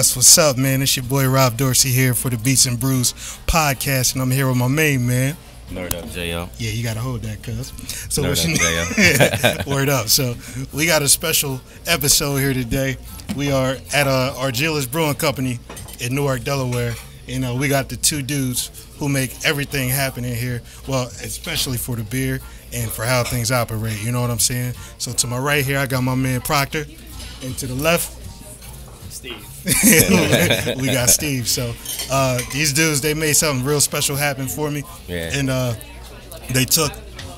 right, that's what's up, man. It's your boy Rob Dorsey here for the Beats and Brews podcast, and I'm here with my main man. Word up, J.O. Yeah, you gotta hold that, cuz. So Word what you up, Word up. So we got a special episode here today. We are at uh, Argilla's Brewing Company in Newark, Delaware. You know, we got the two dudes who make everything happen in here. Well, especially for the beer and for how things operate. You know what I'm saying? So to my right here, I got my man Proctor, and to the left, Steve. we got Steve. So uh, these dudes, they made something real special happen for me, Yeah. and uh, they took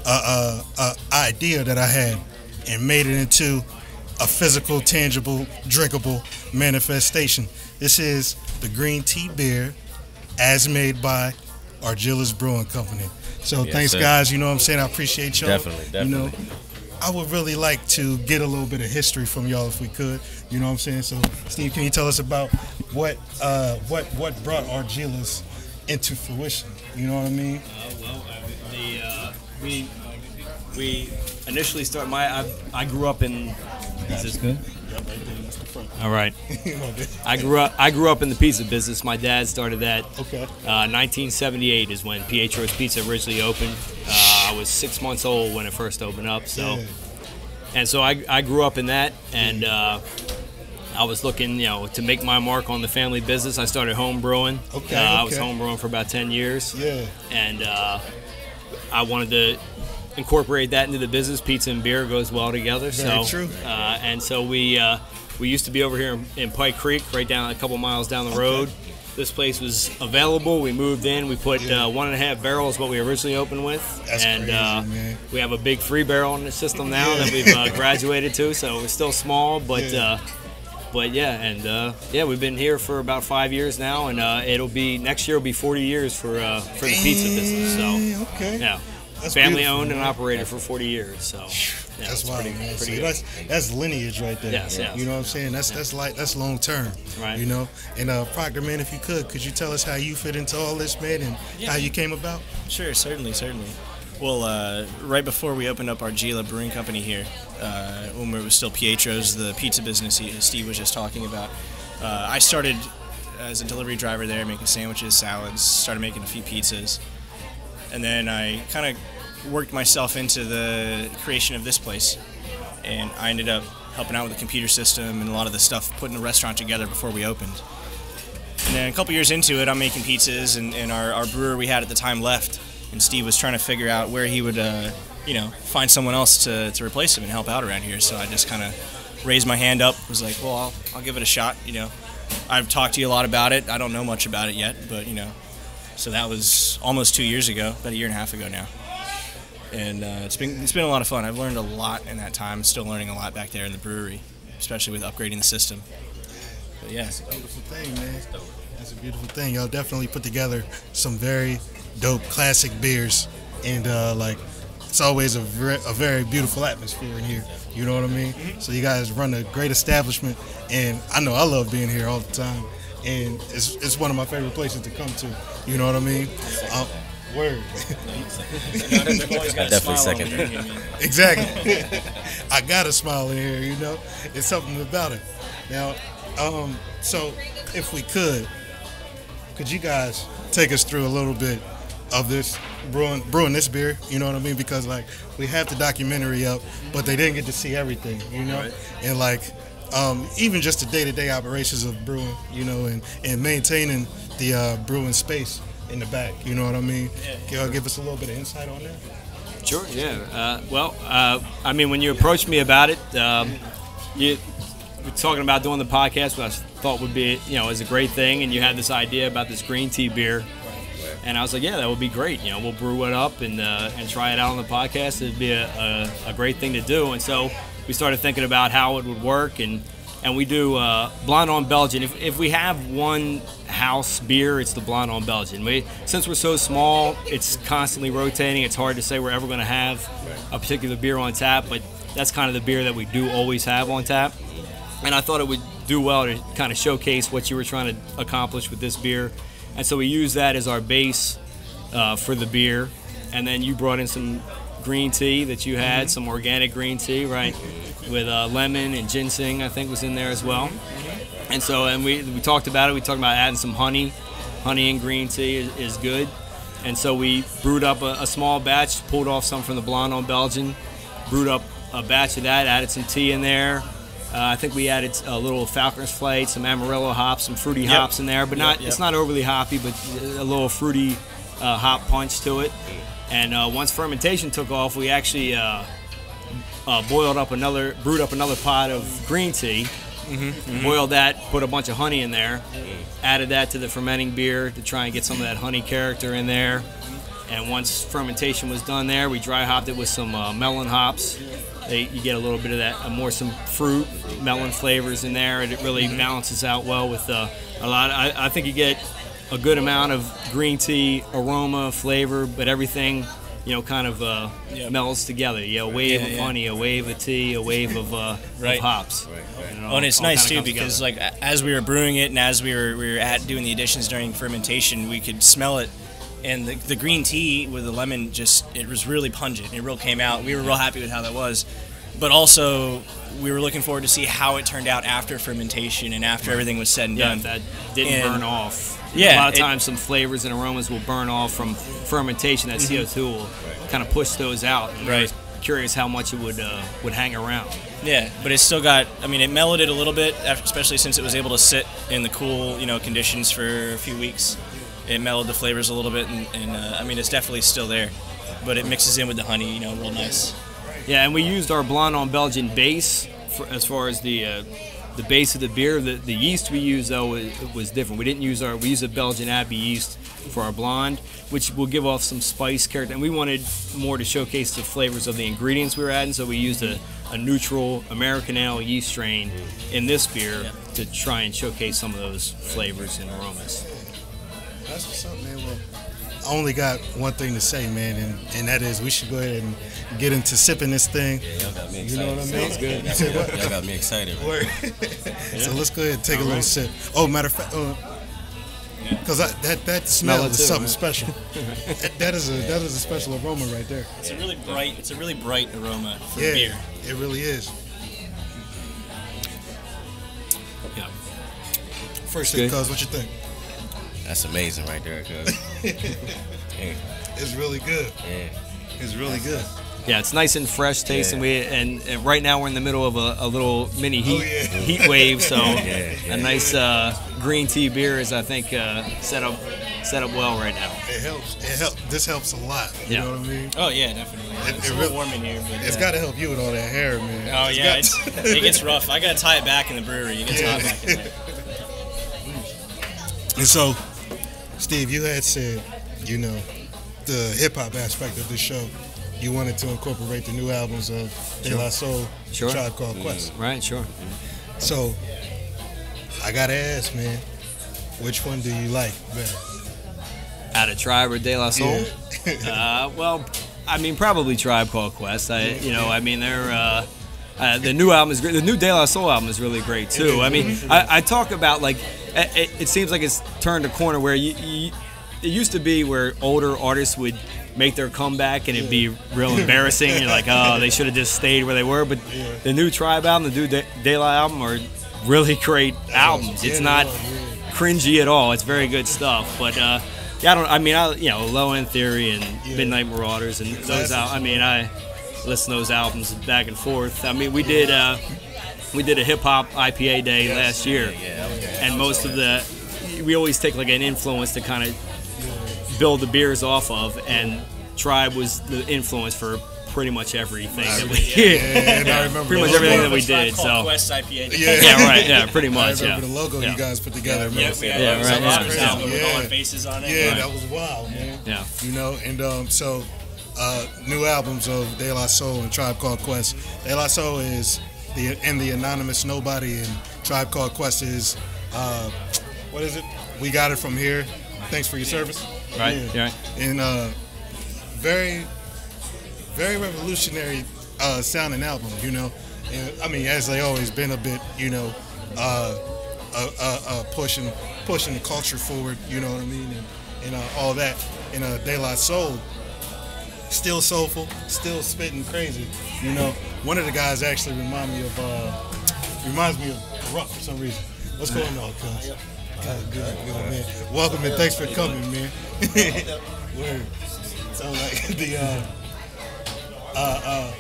a, a, a idea that I had and made it into a physical, tangible, drinkable manifestation. This is the green tea beer, as made by Argilla's Brewing Company. So Yes, thanks, sir. guys. You know what I'm saying? I appreciate y'all. Definitely, You know, definitely. I would really like to get a little bit of history from y'all if we could. You know what I'm saying? So, Steve, can you tell us about what uh, what what brought Argilla's into fruition? You know what I mean? Uh, well, uh, the uh, we we initially started. My I, I grew up in. Is this good? All right. I grew up. I grew up in the pizza business. My dad started that. okay. Uh, 1978 is when Pietro's Pizza originally opened. Uh, I was six months old when it first opened up. So, Yeah. and so I, I grew up in that, and uh, I was looking, you know, to make my mark on the family business. I started home brewing. Okay, Uh, I was okay. home brewing for about 10 years Yeah. and uh, I wanted to incorporate that into the business. Pizza and beer goes well together. Very so, true. Uh, and so we uh, we used to be over here in, in Pike Creek, right down a couple miles down the road. This place was available. We moved in. We put Yeah. uh, one and a half barrels, what we originally opened with, That's and crazy, uh, we have a big three barrel in the system now Yeah. that we've uh, graduated to. So we're still small, but. Yeah. Uh, but yeah, and uh, yeah, we've been here for about five years now, and uh, it'll be next year will be 40 years for uh, for the pizza business. So okay. yeah, That's family owned and operated for 40 years. So yeah, That's wild, pretty, man. pretty good. that's that's lineage right there. Yes, yes. You know what I'm saying? That's that's like that's long term. Right. You know. And uh, Proctor, man, if you could, could you tell us how you fit into all this, man, and how you came about? Sure, certainly, certainly. Well, uh, right before we opened up Argilla Brewing Company here, uh, when it was still Pietro's, the pizza business he, Steve was just talking about, uh, I started as a delivery driver there, making sandwiches, salads, started making a few pizzas. And then I kind of worked myself into the creation of this place. And I ended up helping out with the computer system and a lot of the stuff, putting the restaurant together before we opened. And then a couple years into it, I'm making pizzas, and, and our, our brewer we had at the time left, and Steve was trying to figure out where he would, uh, you know, find someone else to, to replace him and help out around here. So I just kind of raised my hand up, was like, well, I'll, I'll give it a shot. You know, I've talked to you a lot about it. I don't know much about it yet, but you know, so that was almost two years ago, about a year and a half ago now. And uh, it's been it's been a lot of fun. I've learned a lot in that time. Still learning a lot back there in the brewery, especially with upgrading the system. But yeah. It's a beautiful thing, man. That's a beautiful thing. Y'all definitely put together some very dope classic beers, and uh, like it's always a very, a very beautiful atmosphere in here. You know what I mean? So you guys run a great establishment, and I know I love being here all the time, and it's it's one of my favorite places to come to. You know what I mean? Um, word. I definitely second that. Exactly. I got a smile in here, you know. It's something about it. Now, um, so if we could, could you guys take us through a little bit of this brewing, brewing this beer? You know what I mean? Because like we have the documentary up, but they didn't get to see everything, you know. And like um, even just the day-to-day operations of brewing, you know, and and maintaining the uh, brewing space in the back. You know what I mean? Yeah, Can y'all give us a little bit of insight on that? Sure. Yeah. Uh, well, uh, I mean, when you approached me about it, um, you were talking about doing the podcast, which I thought would be, you know, is a great thing, and you had this idea about this green tea beer. And I was like, yeah, that would be great. You know, we'll brew it up and uh, and try it out on the podcast. It'd be a, a, a great thing to do. And so we started thinking about how it would work, and and we do uh, blonde on Belgian. If, if we have one house beer, it's the blonde on Belgian. We since we're so small, it's constantly rotating. It's hard to say we're ever going to have a particular beer on tap, but that's kind of the beer that we do always have on tap. And I thought it would do well to kind of showcase what you were trying to accomplish with this beer. And so we used that as our base uh, for the beer. And then you brought in some green tea that you had, some organic green tea, right? With uh, lemon and ginseng, I think was in there as well. And so, and we we talked about it. We talked about adding some honey. Honey and green tea is, is good. And so we brewed up a, a small batch, pulled off some from the Blonde on Belgian, brewed up a batch of that, added some tea in there. Uh, I think we added a little Falconer's Flight, some Amarillo hops, some fruity Yep. hops in there, but not Yep, it's not overly hoppy, but a little fruity uh, hop punch to it. And uh, once fermentation took off, we actually uh, uh, boiled up another, brewed up another pot of green tea. Boiled that, put a bunch of honey in there, added that to the fermenting beer to try and get some of that honey character in there. And once fermentation was done there, we dry hopped it with some uh, melon hops. They, you get a little bit of that, uh, more some fruit, melon flavors in there, and it really balances out well with uh, a lot. I, I think you get a good amount of green tea aroma, flavor, but everything, you know, kind of uh, melds together. You know, a wave Yeah, of yeah. honey, a wave of tea, a wave of, uh, Right. of hops. Right, right. You know, Oh, and it's nice too because together. like as we were brewing it and as we were we were at doing the additions during fermentation, we could smell it, and the, the green tea with the lemon just it was really pungent. It real came out. We were real happy with how that was, but also we were looking forward to see how it turned out after fermentation and after everything was said and Yeah, done. that didn't And- burn off. Yeah, a lot of times some flavors and aromas will burn off from fermentation. That CO2 will kind of push those out. Right. Curious how much it would uh, would hang around. Yeah, but it's still got. I mean, it mellowed it a little bit, especially since it was able to sit in the cool, you know, conditions for a few weeks. It mellowed the flavors a little bit, and, and uh, I mean, it's definitely still there, but it mixes in with the honey, you know, real nice. Yeah, and we used our Blonde on Belgian base for, as far as the uh, the base of the beer. The, the yeast we used though was, was different. We didn't use our we used a Belgian Abbey yeast for our blonde, which will give off some spice character. And we wanted more to showcase the flavors of the ingredients we were adding, so we used a, a neutral American ale yeast strain in this beer to try and showcase some of those flavors and aromas. That's what's up, man. Well, I only got one thing to say, man, and, and that is we should go ahead and get into sipping this thing. Yeah, Y'all got me excited. You know what I mean? Sounds good. You said what? Y'all got me excited. man. So let's go ahead and take a little sip. Oh, matter of fact, uh, because that that smell it is too, something man. special. that, that is a that is a special aroma right there. It's a really bright. It's a really bright aroma for Yeah, beer. it really is. Yeah. First thing, Good. cuz, what you think? That's amazing right there, cuz. yeah, It's really good. yeah. It's really good. Yeah, it's nice and fresh tasting. Yeah. We and, and right now we're in the middle of a, a little mini heat Oh, yeah. heat wave, so Yeah, yeah. a nice uh, green tea beer is I think uh, set up set up well right now. It helps. It help. This helps a lot. You Yeah. know what I mean? Oh yeah, definitely. It- it's it a really- little warm in here, but It's uh, got to help you with all that hair, man. Oh It's yeah, it's, it gets rough. I gotta tie it back in the brewery. It gets Yeah. hot back in there. And so, Steve, you had said, you know, the hip hop aspect of this show. You wanted to incorporate the new albums of De La Soul, Sure. Tribe Called Quest. Right, sure. So, I gotta ask, man, which one do you like better? Out of Tribe or De La Soul? Uh, well, I mean, probably Tribe Called Quest. I, you know, I mean, they're uh, uh, the new album is great. The new De La Soul album is really great too. I mean, I, I talk about like it, it seems like it's turned a corner where you, you, it used to be where older artists would make their comeback and it'd be real embarrassing. You're like, oh, they should have just stayed where they were. But the new Tribe album, the new De, La album, are really great albums. It's not yeah. cringy at all. It's very good stuff. But uh, yeah, I don't. I mean, I you know, Low End Theory and Midnight Marauders and those. Al- I mean, I listen to those albums back and forth. I mean, we did uh, we did a hip hop IPA day last year, and most of the we always take like an influence to kind of build the beers off of, and Tribe was the influence for pretty much everything that we Yeah, and I remember Pretty much everything that we did. So Quest IPA. Yeah. yeah, right. Yeah, pretty I much. Yeah. remember the logo Yeah. you guys put together. Yeah, man. we had Yeah, yeah, right, some yeah. with all our Yeah. faces on it. Yeah, Right. that was wild, man. Yeah. You know, and um, so uh, new albums of De La Soul and Tribe Called Quest. De La Soul is the and the Anonymous Nobody, and Tribe Called Quest is uh, what is it? We got it from here. Thanks for your service. Right, Yeah. right. And uh, very, very revolutionary uh, sounding album. You know, and I mean, as they always been a bit, you know, uh, uh, uh, uh, pushing pushing the culture forward. You know what I mean, and, and uh, all that. And uh, La Soul, still soulful, still spitting crazy. You know, one of the guys actually remind me of uh, reminds me of Corrupt for some reason. What's going on, cuz? Good, good, good, man. Welcome and thanks for coming, man. Word. So like the uh, uh, uh,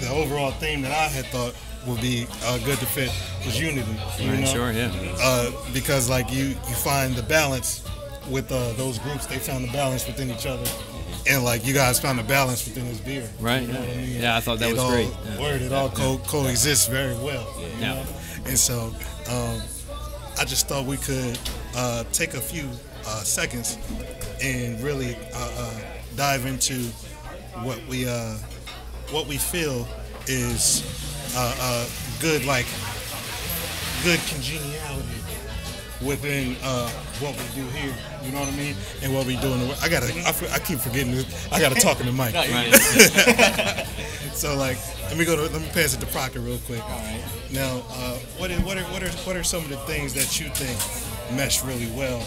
the overall theme that I had thought would be uh, good to fit was unity. You know? Sure, yeah. uh, because like you you find the balance with uh, those groups. They found the balance within each other, and like you guys found a balance within this beer. Right, You know yeah. I mean? Yeah, I thought that It was all- great. Yeah. Word, it all co- coexists very well. you Yeah. And so um, I just thought we could uh, take a few uh, seconds and really uh, uh, dive into what we uh, what we feel is uh, uh, good like good congeniality within uh, what we do here. You know what I mean? And what we do in the world. I gotta I, I keep forgetting this. I gotta talk in the mic. So like, let me go to let me pass it to Proctor real quick. All right. Now, uh, what are, what are what are what are some of the things that you think mesh really well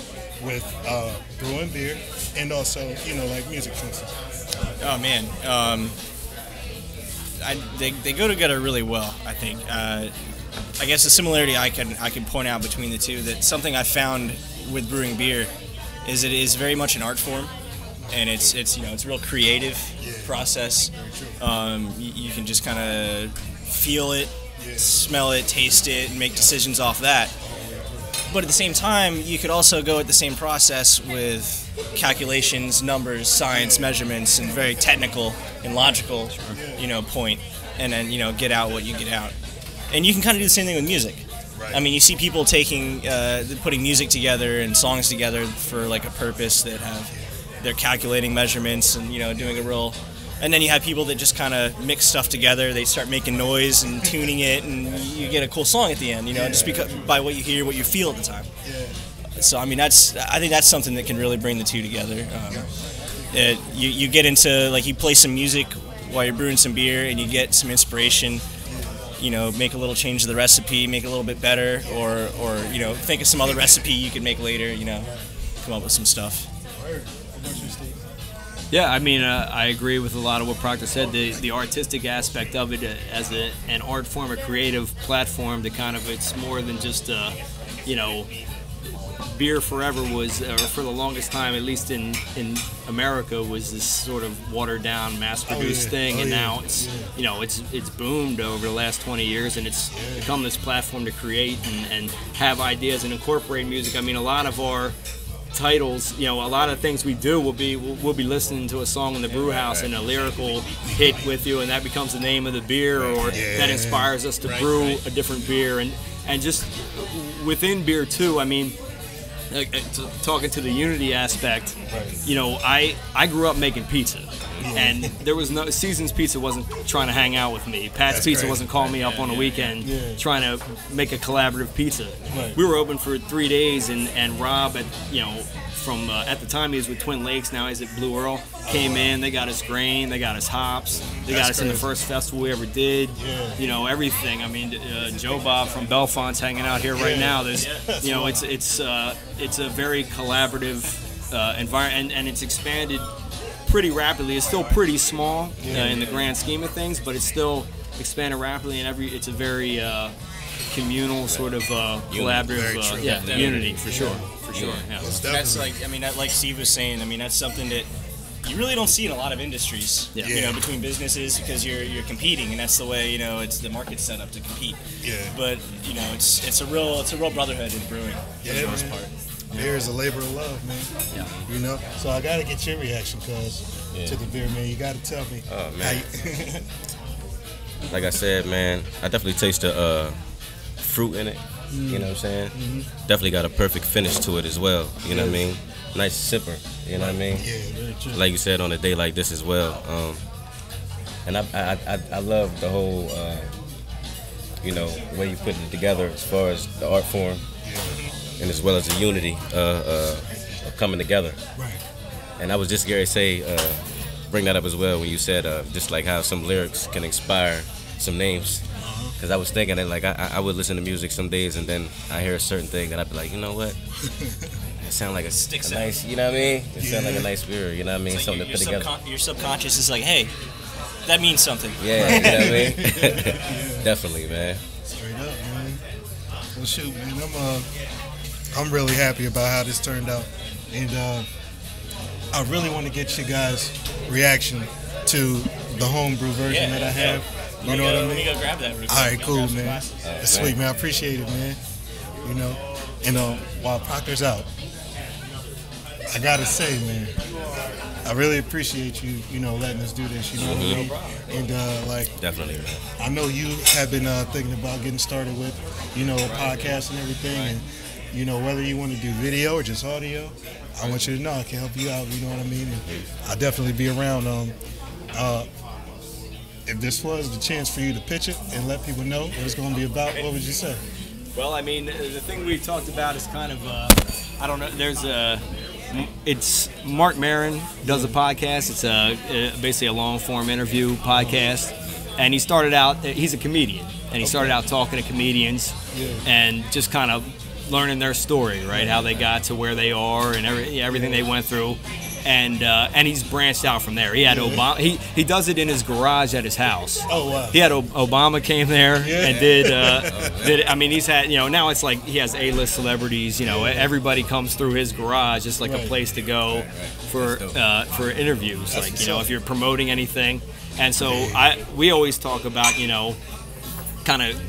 with uh, brewing beer and also you know like music? Oh man, um, I, they, they go together really well. I think. Uh, I guess the similarity I can I can point out between the two that something I found with brewing beer is it is very much an art form, and it's it's you know it's a real creative process. Um, you, you can just kind of feel it, smell it, taste it, and make decisions off that. But at the same time, you could also go at the same process with calculations, numbers, science, measurements, and very technical and logical, you know, point, and then you know get out what you get out. And you can kind of do the same thing with music. I mean, you see people taking, uh, putting music together and songs together for like a purpose that have, they're calculating measurements and you know doing a real. And then you have people that just kind of mix stuff together. They start making noise and tuning it, and you get a cool song at the end. You know, just because by what you hear, what you feel at the time. Yeah. So I mean, that's I think that's something that can really bring the two together. Um, it, you you get into like you play some music while you're brewing some beer, and you get some inspiration. You know, make a little change to the recipe, make it a little bit better, or or you know, think of some other recipe you could make later. You know, come up with some stuff. Yeah, I mean, uh, I agree with a lot of what Proctor said. The the artistic aspect of it uh, as a, an art form, a creative platform, to kind of it's more than just a, you know, beer forever was, or for the longest time, at least in in America, was this sort of watered down, mass oh, produced yeah. thing, Oh, and yeah. now it's you know it's it's boomed over the last 20 years, and it's become this platform to create and, and have ideas and incorporate music. I mean, a lot of our titles, you know, a lot of things we do will be we'll, we'll be listening to a song in the brew house and a lyrical hit with you, and that becomes the name of the beer, or that inspires us to brew a different beer, and and just within beer too. I mean, uh, t- talking to the unity aspect, you know, I I grew up making pizza. And there was no Seasons Pizza wasn't trying to hang out with me. Pat's That's Pizza crazy. wasn't calling me up on a weekend Yeah. trying to make a collaborative pizza. Right. We were open for three days, and, and Rob, at you know, from uh, at the time he was with Twin Lakes, now he's at Blue Earl. Came in, they got us grain, they got us hops, they got That's us in the first festival we ever did. Yeah. You know everything. I mean, uh, Joe Bob from Bellefonte's hanging out here right Yeah. now. There's, you know, it's it's uh, it's a very collaborative uh, environment, and, and it's expanded pretty rapidly. It's still pretty small uh, in the grand scheme of things, but it's still expanded rapidly, and every it's a very uh, communal sort of uh, collaborative, Very uh, true. yeah, unity for sure, for sure. Yeah. Most That's like I mean, that, like Steve was saying. I mean, that's something that you really don't see in a lot of industries. Yeah. You know, between businesses because you're you're competing, and that's the way you know it's the market's set up to compete. Yeah. But you know, it's it's a real it's a real brotherhood in brewing for Yeah, the most man. part. Beer is a labor of love, man. Yeah. You know, so I gotta get your reaction, cuz, to the beer, man. You gotta tell me. Oh, man. Like I said, man, I definitely taste the uh, fruit in it. You know what I'm saying? Definitely got a perfect finish to it as well. You know what I mean? Nice sipper. You know what I mean? yeah, very true. Like you said, on a day like this as well. Um, and I, I, I, I love the whole, uh, you know, way you put it together as far as the art form, and as well as the unity uh, uh, of coming together. right. And I was just going to say, uh, bring that up as well when you said uh, just like how some lyrics can inspire some names. Because I was thinking that like I, I- I would listen to music some days and then I hear a certain thing that I'd be like, you know what? It sound like a, Sticks a nice, you know what I mean? It sound like a nice beer, you know what I mean? It's like Something your, to your, put together. your subconscious is like, hey, that means something. Yeah, you know what I mean? Definitely, man. Straight up, man. Well, shoot, man, I'm uh, I'm really happy about how this turned out, and uh, I really want to get you guys' reaction to the homebrew version Yeah, that I yeah. have. You know go, what I Let me mean? go grab that. real All right, cool, man. That's sweet, man. I appreciate it, man. You know, and um, while Proctor's out, I gotta say, man, I really appreciate you, you know, letting us do this. You know what I mean? And uh, like, Definitely, man. I know you have been uh, thinking about getting started with, you know, a podcast and everything, and you know whether you want to do video or just audio. I want you to know I can help you out. You know what I mean? And I'll definitely be around. Um, uh, if this was the chance for you to pitch it and let people know what it's going to be about, what would you say? Well, I mean, the thing we've talked about is kind of, uh, I don't know. There's a, it's Marc Maron does a podcast. It's a, basically a long form interview podcast, and he started out. He's a comedian, and he started out talking to comedians, and just kind of learning their story, right? How they got to where they are, and every, everything they went through. And uh, and he's branched out from there. He had Obama. He, he does it in his garage at his house. Oh, wow. He had O- Obama came there Yeah. and did uh, did I mean he's had you know now it's like he has A list celebrities you know everybody comes through his garage it's like Right. a place to go for That's dope. uh, for interviews like you know if you're promoting anything and so I we always talk about you know kind of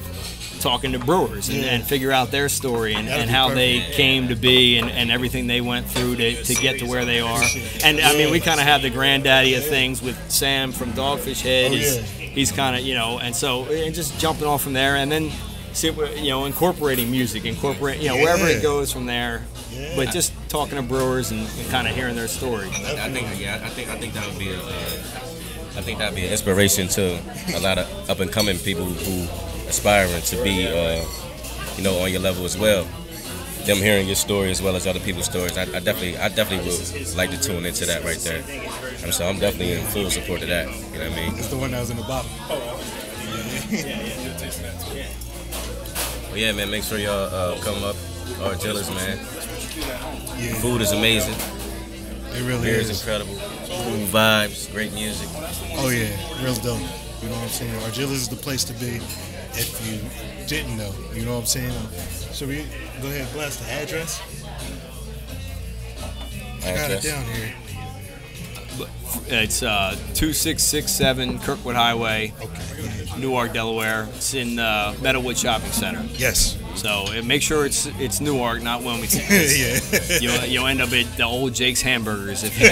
talking to brewers and, Yeah. and figure out their story and, and how perfect. they came to be and, and everything they went through to, to get to where they are. and I mean we kind of have the granddaddy of things with Sam from Dogfish Head. Oh, He's- he's kind of you know and so and just jumping off from there and then see you know incorporating music incorporate you know wherever it goes from there. Yeah. but just talking to brewers and, and kind of hearing their story. I think yeah, I think I think that would be a, uh, I think that'd be an inspiration to a lot of up and coming people who aspiring to be uh, you know on your level as well. Them hearing your story as well as other people's stories, I, I definitely I definitely would like to tune into that right there. And so I'm definitely in full support of that. You know what I mean? It's the one that was in the bottle. But yeah, man, make sure y'all uh, come up. Argilla's, man. Yeah, Food is amazing. it really Beer is is. incredible. Cool vibes, great music. Oh yeah, real dope. You know what I'm saying? Argilla's is the place to be if you didn't know. You know what I'm saying? So we go ahead and blast the address. I got it Address. down here. it's uh, 2667 Kirkwood Highway Okay. Newark Delaware it's in uh, Meadowwood Shopping Center Yes. So make sure it's it's Newark not Wilmington yeah. You'll, you'll end up at the old Jake's Hamburgers if you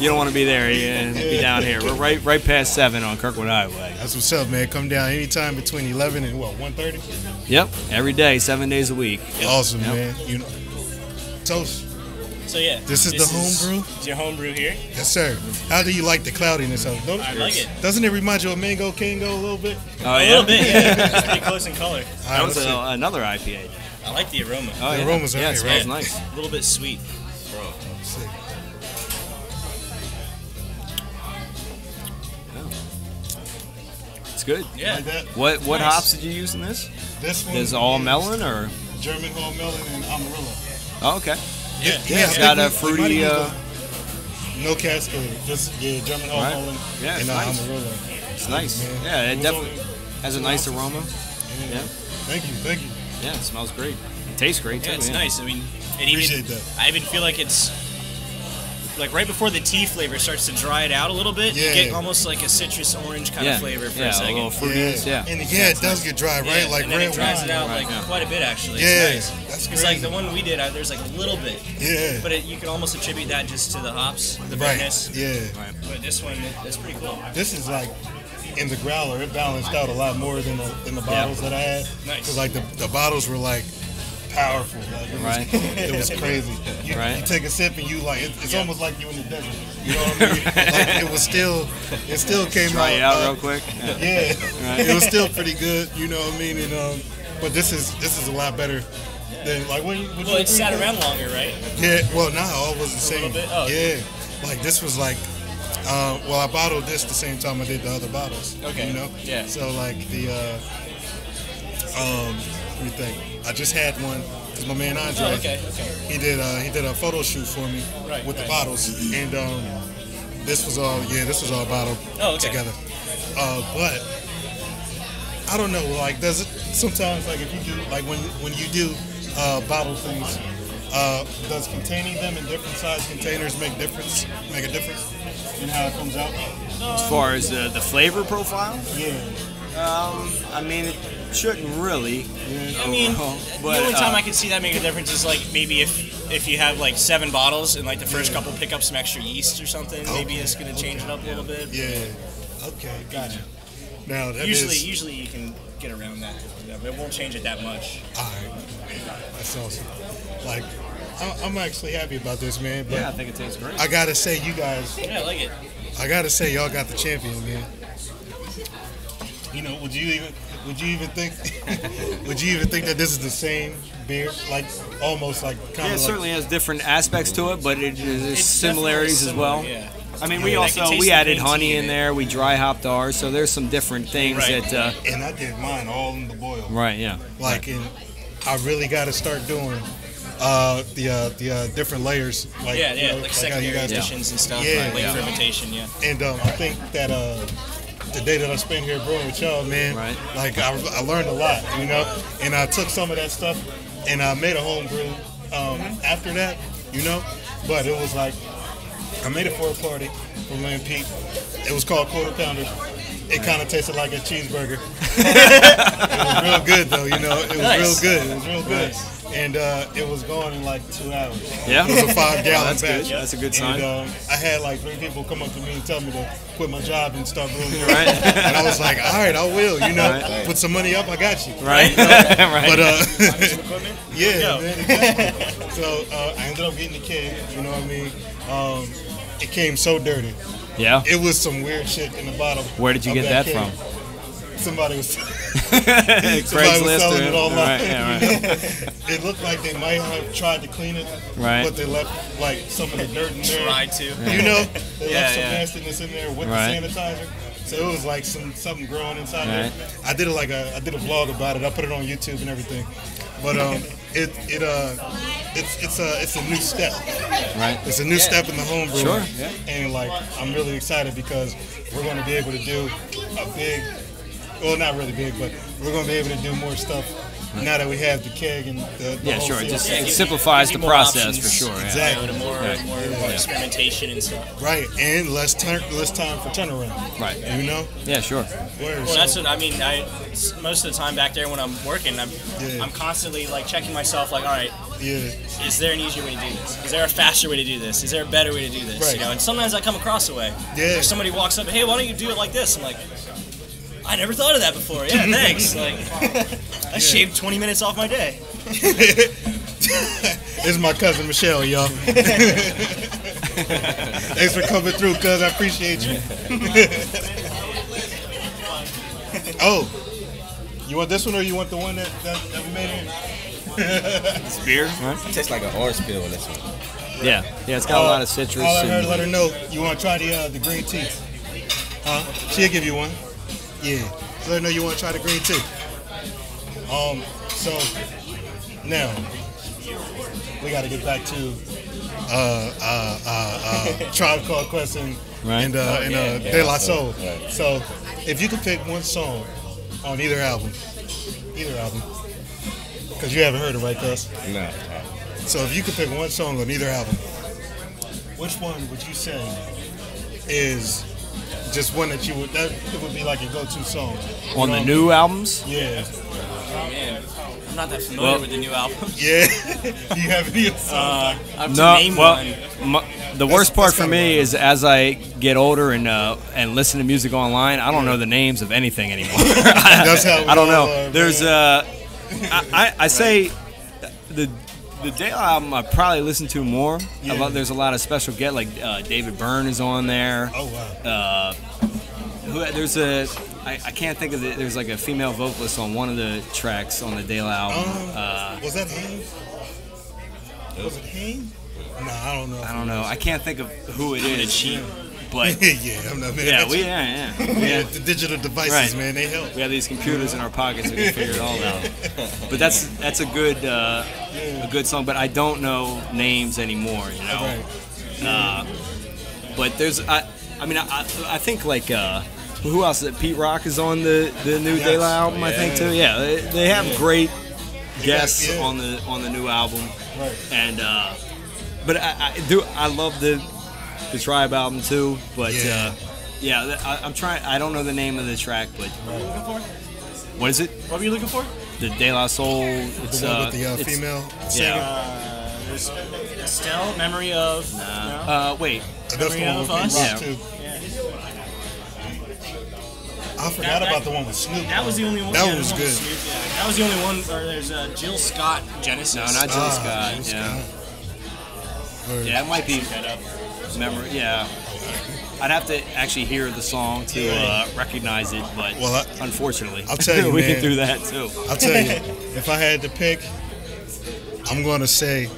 don't want to be there. You be down here. We're right right past seven on Kirkwood Highway. That's what's up, man. Come down anytime between 11 and what 1:30. Yep, every day, seven days a week. Awesome, Yep. man. You know. Toast. So yeah, This is the home brew? Is your homebrew here? Yes, sir. How do you like the cloudiness of it? I like it. Doesn't it remind you of Mango Kango a little bit? Oh A yeah, little bit. Yeah. it's pretty close in color. All right, that was a, another IPA. I like the aroma. Oh The yeah, aroma's yeah, it smells right? nice. A little bit sweet. Let's see. Oh. It's good. Yeah. Like that. What what Nice. hops did you use in this? This one Is all melon or? German Hull Melon and Amarillo. Oh, okay. Yeah, Yeah. yeah. It's I got think a we- we fruity, might uh, no cascade. Just yeah, German Hull Right. melon Yeah, it's and uh, nice. Amarillo. It's nice. Man. Yeah, it was definitely only- has a nice aroma. Yeah. Yeah. Thank you, thank you. Yeah, it smells great. It tastes great too. Yeah, it's yeah. nice. I mean, it even Appreciate that. I even feel like it's like right before the tea flavor starts to dry it out a little bit. Yeah. You get almost like a citrus orange kind Yeah, of flavor for yeah, a second. little fruitiness. Yeah. And yeah, it does get dry, right? Yeah, like and then red it dries wine. it out like yeah. quite a bit actually. Yeah, it's nice. that's It's like the one we did. uh, There's like a little bit, Yeah. but it, you can almost attribute that just to the hops, the right. bitterness. Yeah. But this one, that's pretty cool. This is like in the growler, it balanced out a lot more than the, than the bottles that I had. Nice. Because like the, the bottles were like powerful. Like, it was, Right. it was crazy. You, Right. you take a sip and you like it, it's almost like you in the desert. You know what I mean? like it was still it still came Try out. it out uh, real quick. Yeah. Yeah, it was still pretty good. You know what I mean? And um, but this is this is a lot better than like what? you- what Well, you it sat think? around longer, right? Yeah, well, nah, all was the same. little bit? Oh, okay. yeah, like this was like, uh, well, I bottled this the same time I did the other bottles. Okay, You know. yeah. So like the, uh, um, let me think. I just had one because my man Andre, Oh, okay, okay. he did uh, he did a photo shoot for me Right, with right. the bottles, and um, this was all yeah, this was all bottled Oh, okay. together. Uh, but I don't know. Like, does it sometimes like if you do like when when you do uh, bottle things, uh, does containing them in different size containers make difference? Make a difference in how it comes out? As far as uh, the flavor profile, Yeah. um, I mean, it shouldn't really. I mean, overall, but, the only time uh, I could see that make a difference is like maybe if if you have like seven bottles and like the first couple pick up some extra yeast or something, maybe it's gonna change it up a little bit. Yeah. Okay. Gotcha. Now that Usually, is- usually you can get around that. But it won't change it that much. All right. That's awesome. Like, I- I'm actually happy about this, man. But yeah, I think it tastes great. I gotta say, you guys, Yeah, I like it. I gotta say, y'all got the champion, man. You know, would you even, would you even think, would you even think that this is the same beer, like almost like kind Yeah, of it like, certainly has different aspects to it, but it is It's similarities as well. Yeah. I mean, we Yeah, I also we added honey in in there. We dry hopped ours, so there's some different things Right. that. Uh, and I did mine all in the boil. right. Yeah. Like, and I really got to start doing uh, the uh, the uh, different layers. Like, Yeah, you yeah, know, like how you secondary guys do. additions and stuff, Yeah, like late yeah. fermentation. Yeah. And um, I think that uh, the day that I spent here brewing with y'all, man, Right. like I, I learned a lot, you know. And I took some of that stuff and I made a home brew um, after that, you know. But it was like I made it for a party for and Pete. It was called Quarter Pounder. It kind of tasted like a cheeseburger. it was real good though, you know. It was Nice. real good. It was real good. And uh, it was going in like two hours. Yeah. It was a five gallon That's good. batch. That's a good sign. And um, I had like three people come up to me and tell me to quit my job and start brewing. Right. And I was like, all right, I will. You know, Right. put some money up, I got you. Right. right. But uh, yeah, man. Exactly. so uh, I ended up getting the keg. You know what I mean? Um, it came so dirty. yeah. It was some weird shit in the bottom. Where did you get that keg. from? Somebody was somebody was Craigslist. selling it online. Right. Yeah, right. it looked like they might have tried to clean it, Right. but they left like some of the dirt in there. Tried to. You know, they Yeah, left some yeah. nastiness in there with Right. the sanitizer. So it was like some something growing inside Right. there. I did it like a I did a vlog about it. I put it on YouTube and everything. But um, it it uh, it's it's a it's a new step. Right. It's a new step in the home brew. Sure, yeah. And like I'm really excited because we're going to be able to do a big, well not really big, but we're going to be able to do more stuff now that we have the keg and the, the Yeah, whole sure. It just Yeah, it simplifies you the process options. for sure. Yeah. Exactly. You know, more, Right. more, more experimentation and stuff. Right, and less turn, less time for turnaround. Right. You know, Yeah, sure. Word, Well, so- that's what I mean. I most of the time back there when I'm working, I'm Yeah. I'm constantly like checking myself. Like, all right, yeah, is there an easier way to do this? Is there a faster way to do this? Is there a better way to do this? Right. You know, and sometimes I come across a way. Yeah. Where somebody walks up, hey, why don't you do it like this? I'm like, I never thought of that before. Yeah, thanks. like, I shaved 20 minutes off my day. this is my cousin Michelle, y'all. Thanks for coming through, cuz I appreciate you. oh, you want this one or you want the one that, that, that we made here? It's beer. Right? It tastes like an orange peel in this one. Yeah. Yeah. It's got a lot of citrus. All I heard, and- let her know you want to try the uh, the green tea. Huh? She'll give you one. Yeah. Let her know you want to try the green tea. Um. So now we got to get back to uh uh uh, uh Tribe Called Quest and Right. and uh, and uh, yeah, De La yeah, Soul. right. So if you could pick one song on either album, either album, because you haven't heard it, right, Cuz? No. So if you could pick one song on either album, which one would you say is just one that you would that it would be like a go-to song on the new albums. Yeah, Man, I'm not that familiar Well- with the new album. yeah. Do you have any songs? Uh, I have to No, name well, one. m- the worst part for me wild. is as I get older and uh, and listen to music online, I don't know the names of anything anymore. That's how we I don't know. are, There's man. uh, I, I I say the the De La album I probably listen to more. Yeah. There's a lot of special get like uh, David Byrne is on there. Oh wow. Uh, who, there's a I, I can't think of it. There's like a female vocalist on one of the tracks on the De La album. Um, uh, was that Haynes? Was it Haynes? No, I don't know. I don't know. I can't think of who it is. But yeah, I'm not. Man, yeah, we yeah yeah. yeah, yeah. the digital devices, Right. man, they help. We have these computers in our pockets. We can figure it all out. But that's that's a good uh, a good song. But I don't know names anymore. You know. Right. Uh, but there's I I mean I I, think like uh, who else? That Pete Rock is on the the new De La album, I think too. Yeah, they, they have great guests yeah. on the on the new album, Right. and uh, but I, I do I love the the Tribe album too. But Yeah. uh, yeah, I, I'm trying. I don't know the name of the track, but what are you looking for? what is it? What were you looking for? The De La Soul. It's The one uh, with the uh, it's- female Yeah. Uh, there's Estelle, Memory of. No. Uh, wait. The Memory one of with Pete Us? Rock, Yeah. too. I forgot That- that- about the one with Snoop. That was the only one. That yeah, one was the good. Snoop, yeah. That was the only one. Or there's uh, Jill Scott Genesis. No, not Jill Ah, Scott. Jill yeah. Scott. Yeah, it might be. Memory. Yeah. I'd have to actually hear the song to uh, recognize it, but Well, I- unfortunately, I'll tell you, we man. can do that too. I'll tell you, if I had to pick, I'm going to say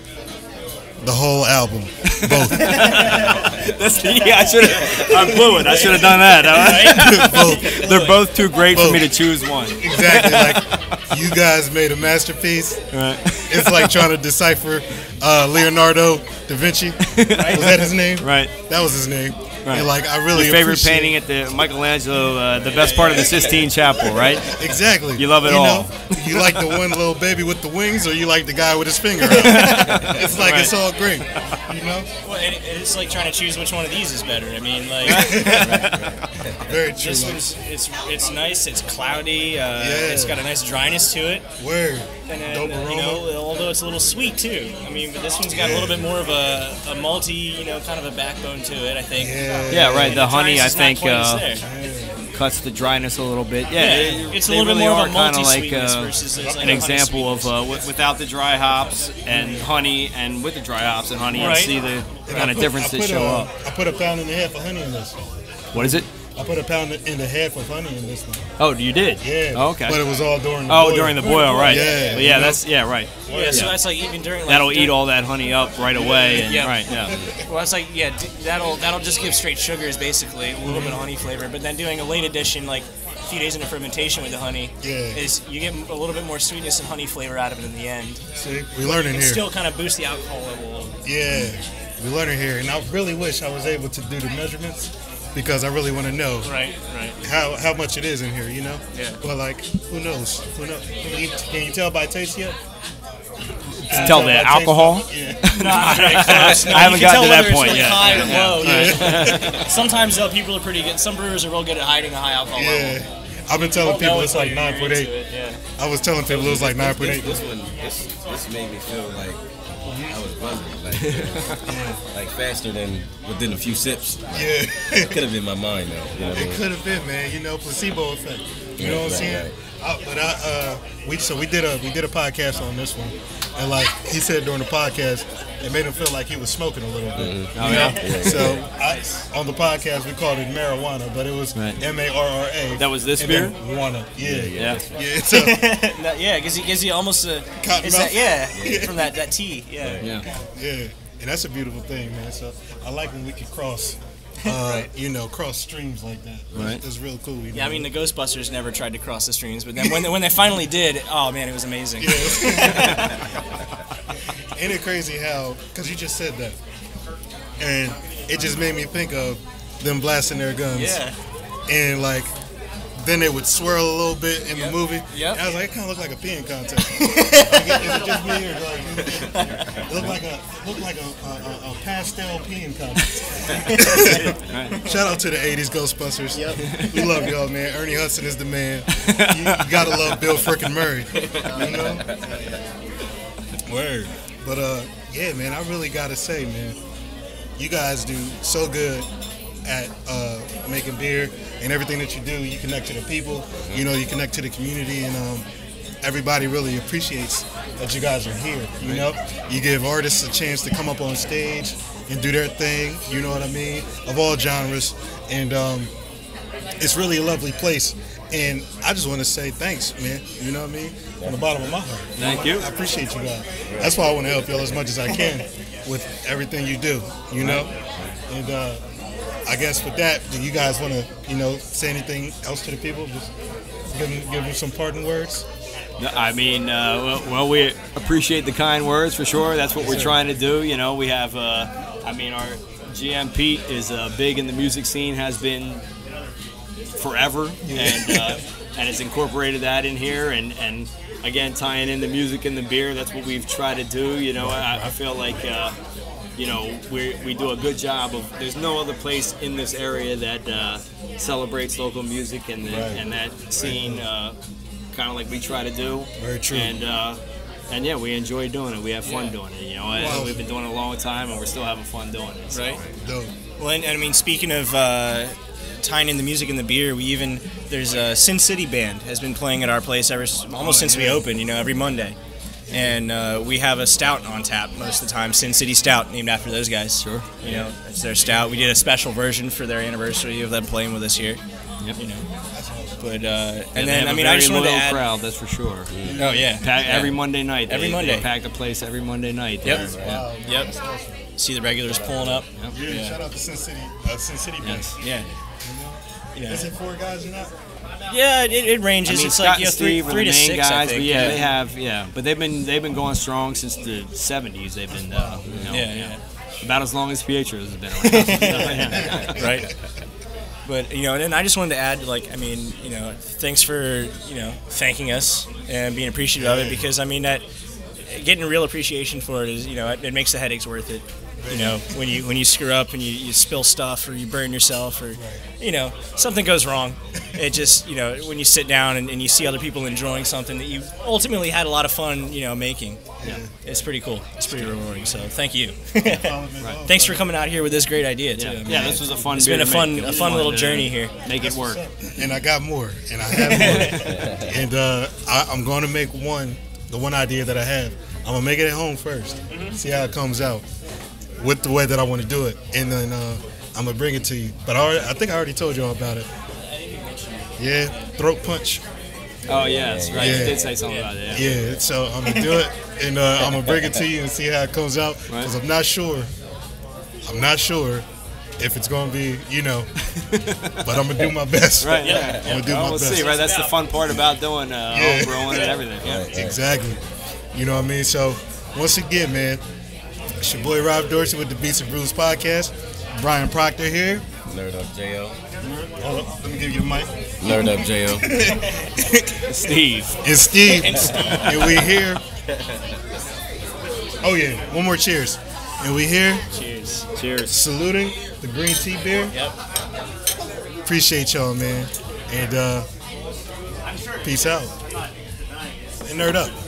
the whole album, both. That's yeah. I should have. I blew it. I should have done that. both. They're both too great for me to choose one. Exactly. Like you guys made a masterpiece. Right. It's like trying to decipher uh, Leonardo da Vinci. Was that his name? Right. That was his name. Right. And like I really Your favorite painting at the Michelangelo, uh, the best part of the Sistine Chapel, right? Exactly. You love it know, all. you like the one little baby with the wings, or you like the guy with his finger it's like it's all great. You know, Well, it, it's like trying to choose which one of these is better. I mean, like very true. this Like, one's it's it's nice. It's cloudy. Uh, Yeah. It's got a nice dryness to it, word. and then, Dope you know, although it's a little sweet too. I mean, but this one's got a little bit more of a, a multi, you know, kind of a backbone to it. I think. Yeah. Yeah, right. The honey, I Dryness is not think, uh, there. Cuts the dryness a little bit. Yeah, Yeah, they- it's a they little bit more of a kind of like multi-sweetness uh, versus like an example of uh, with, without the dry hops and honey, and with the dry hops and honey, and see the kind of put- difference that show uh, up. I put a pound and a half of honey in this. What is it? I put a pound and a half of honey in this one. Oh, you did? Yeah. Oh, okay. But it was all during the oh, boil. during the boil, right? Yeah, But you yeah, know? that's yeah, right. Yeah, so that's like even during like, That'll during- eat all that honey up right away. And, Yeah. Right. Yeah. Well, that's like yeah, that'll that'll just give straight sugars basically, a little bit of honey flavor. But then doing a late addition, like a few days into fermentation with the honey, Yeah. is you get a little bit more sweetness and honey flavor out of it in the end. See, we learning It here. still kind of boosts the alcohol level. Yeah, we learning here, and I really wish I was able to do the measurements because I really want to know Right, right. how how much it is in here. You know. Yeah. But like, who knows? Who knows? Can you, can you tell by taste yet? Can Tell the alcohol? Yeah. Not very close. No, I haven't gotten to that point yet. High or low. you? Sometimes though, people are pretty good. Some brewers are real good at hiding a high alcohol level. Yeah. I've been telling people it's like you're nine point into eight. it, Yeah. I was telling people it was like nine point This, eight. this one, this, this made me feel like I was buzzing, like, like faster than within a few sips. Yeah. It could have been my mind, though. You know what I It mean? could have been, man. You know, placebo effect. You Right, know what I'm right, saying? right. I, but I, uh, we so we did a we did a podcast on this one, and like he said during the podcast, it made him feel like he was smoking a little bit. You Oh, know? yeah? So I, on the podcast we called it marijuana, but it was Right. M A R R A. That was this and beer? then Wanna. Yeah. Yeah. Yeah. So No, yeah, it gives you, gives you almost a. Cotton is mouth? that, yeah, from that, that tea. Yeah. Yeah. yeah, and that's a beautiful thing, man. So I like when we can cross. Uh, You know, cross streams like that. Right. It's, it's real cool. You Yeah, I mean the Ghostbusters never tried to cross the streams, but then when they, when they finally did, oh man, it was amazing. Ain't it crazy how? Because you just said that, and it just made me think of them blasting their guns. Yeah. And like, then it would swirl a little bit in the movie. Yep. And I was like, it kind of looked like a peeing contest. like, is it just me or like? It looked like a looked like a, a, a- a pastel peeing contest. Shout out to the '80s Ghostbusters. Yep. We love y'all, man. Ernie Hudson is the man. You, you gotta love Bill frickin' Murray. You know. Word. But uh, yeah, man, I really gotta say, man, you guys do so good at uh, making beer and everything that you do. You connect to the people, you know, you connect to the community, and um, everybody really appreciates that you guys are here. You know, you give artists a chance to come up on stage and do their thing. You know what I mean? Of all genres, and um, it's really a lovely place. And I just want to say thanks, man. You know what I mean? From the bottom of my heart. Thank you. I appreciate you guys. That's why I want to help y'all as much as I can with everything you do. You know, and uh, I guess with that, do you guys want to, you know, say anything else to the people? Just give them, give them some parting words. No, I mean, uh, well, well, we appreciate the kind words for sure. That's what we're trying to do. You know, we have, uh, I mean, our GM Pete is uh, big in the music scene, has been forever, and uh, and it's incorporated that in here, and and again tying in the music and the beer. That's what we've tried to do. You know, I, I feel like. You know, we, we do a good job of. There's no other place in this area that uh, celebrates local music and the, Right. and that scene, uh, kind of like we try to do. Very true. And uh, and yeah, we enjoy doing it. We have fun Yeah. doing it. You know, and Wow. we've been doing it a long time, and we're still having fun doing it. so. Right. Dope. Well, and, and I mean, speaking of uh, tying in the music and the beer, we even there's a Sin City band has been playing at our place ever s- almost since we opened. You know, every Monday, and uh, we have a stout on tap most of the time. Sin City Stout, named after those guys. Sure. You know, it's their stout. We did a special version for their anniversary of them playing with us here. Yep. You know, but uh, Yeah, and they then I mean, I just wanted to loyal add. crowd, that's for sure. Oh yeah, Pack, yeah. Every Monday night. Every they, Monday. They pack the place every Monday night. Yep. there. Wow. Yep. See the regulars pulling up. Yeah, shout out to Sin City, uh, Sin City Yes. Yeah. You know. Is it four guys or not? Yeah, it, it I ranges. mean, it's Scott like you know, three, three to six. guys, I think. but yeah, they have yeah, but they've been they've been going strong since the '70s. They've been uh, you know, Yeah, yeah. about as long as Pietro's has been around. right? But you know, and then I just wanted to add, like, I mean, you know, thanks for you know thanking us and being appreciative of it because I mean that getting real appreciation for it is you know it, it makes the headaches worth it. You know, when you when you screw up and you, you spill stuff or you burn yourself or you know something goes wrong, it just you know when you sit down and, and you see other people enjoying something that you ultimately had a lot of fun you know making. Yeah, it's pretty cool. It's pretty rewarding. So thank you. Thanks for coming out here with this great idea too. I yeah, mean, yeah, this was a fun. it's been a fun a fun little journey here. Make it work. And I got more, and I have more. and uh, I, I'm going to make one, the one idea that I have. I'm gonna make it at home 1st see how it comes out, with the way that I want to do it, and then uh, I'm gonna bring it to you. But I, already, I think I already told you all about it. Yeah, throat punch. Oh yeah, that's right. Yeah. You did say something about it. Yeah. Yeah, so I'm gonna do it, and uh, I'm gonna bring it to you and see how it comes out. Because I'm not sure. I'm not sure if it's gonna be, you know, but I'm gonna do my best. Right. Yeah. I'm gonna do Well, my we'll best. see. Right. That's the fun part about doing uh, Yeah. homebrewing and everything. Yeah. Exactly. You know what I mean? So, once again, man, it's your boy Rob Dorsey with the Beats and Brews podcast. Brian Proctor here. Nerd up Jo. Hold up, let me give you the mic. Nerd up Jo. Steve. And Steve. and we here. Oh yeah, one more cheers. And we here Cheers. Cheers. saluting the green tea beer. Yep. Appreciate y'all, man. And uh, peace out. And nerd up.